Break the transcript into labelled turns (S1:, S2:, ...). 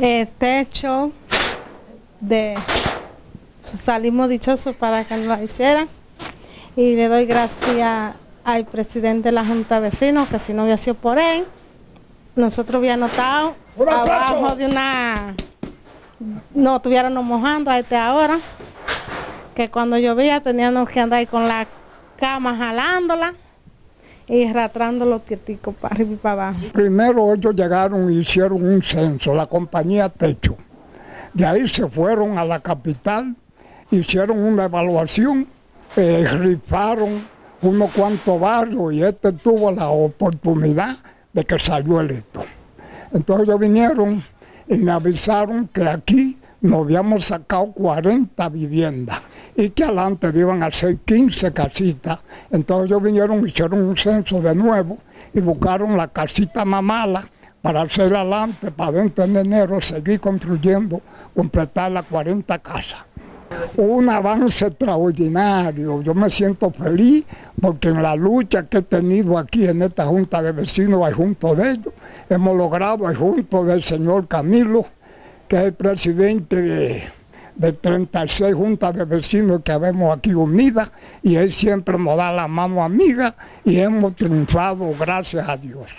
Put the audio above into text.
S1: eh, techo de salimos dichosos para que nos la hicieran. Y le doy gracias al presidente de la Junta de Vecinos que si no hubiera sido por él nosotros había notado abajo de una no estuviéramos mojando a este ahora que cuando llovía teníamos que andar con la cama jalándola y arrastrando los tieticos para arriba y para abajo.
S2: Primero ellos llegaron y hicieron un censo, la compañía Techo. De ahí se fueron a la capital, hicieron una evaluación, eh, rifaron unos cuantos barrios y este tuvo la oportunidad de que salió electo. Entonces ellos vinieron y me avisaron que aquí nos habíamos sacado 40 viviendas y que adelante iban a ser 15 casitas. Entonces ellos vinieron, hicieron un censo de nuevo y buscaron la casita más mala para hacer adelante, para dentro de enero seguir construyendo, completar las 40 casas. Un avance extraordinario, yo me siento feliz porque en la lucha que he tenido aquí en esta Junta de Vecinos, junto de ellos, hemos logrado, junto del señor Camilo, que es el presidente de, de 36 juntas de vecinos que vemos aquí unidas, y él siempre nos da la mano amiga y hemos triunfado gracias a Dios.